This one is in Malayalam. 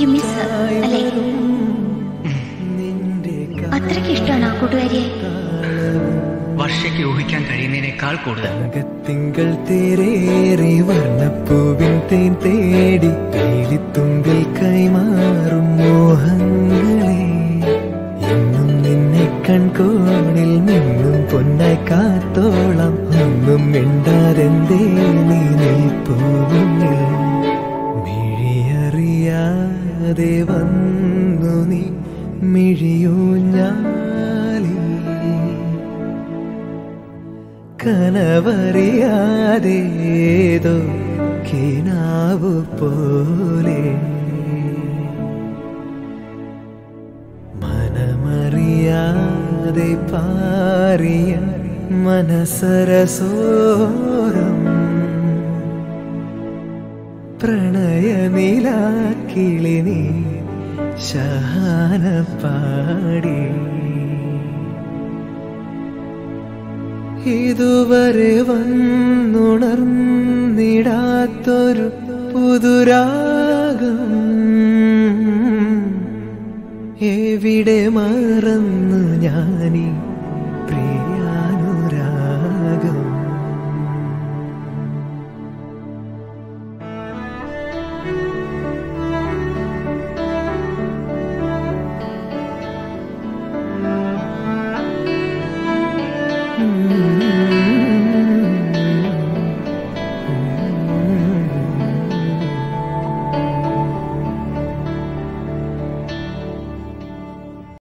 യു മിസ് അല്ലേ? അത്രയ്ക്ക് ഇഷ്ടമാണ് ആ കൂട്ടുകാരിയെ? വർഷയ്ക്ക് ഊഹിക്കാൻ കഴിയുന്നതിനേക്കാൾ കൂടുതൽ. തിങ്കൾ തേരേറി വർണപ്പൂവിൻ തേൻ തേടി തേലിത്തുമ്പിൽ കൈമാറും മോഹങ്ങളെ. എന്നും നിന്നെ കൺകോണിൽ നിന്നും പൊന്നായി കാത്തോളം മിഴിയറിയാതെ വന്നു നീ മിഴിയൂ ഞാലി കനവറിയാതേതോ കിനാവു പോലെ മനമറിയാതെ പാറിയ മനസരസോരം പ്രണയനിലാക്കിളി നീ ശഹാന പാടി. ഇതുവരെ വന്നുണർന്നിടാത്തൊരു പുതുരാഗം എവിടെ മറന്നു ഞാനീ